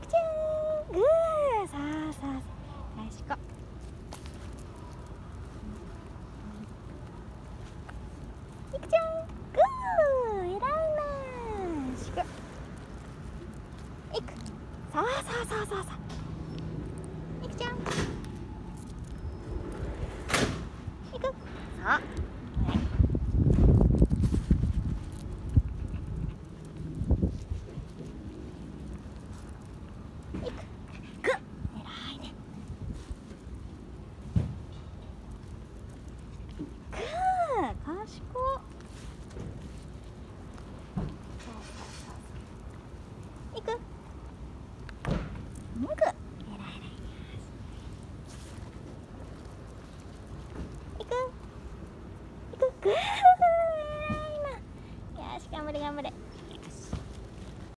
く。ちゃんグーさあさあよしこいく。ちゃんグー偉いなしこいくさあさあさあさあさあいくちゃんいくさあ。頑張れ頑張れ。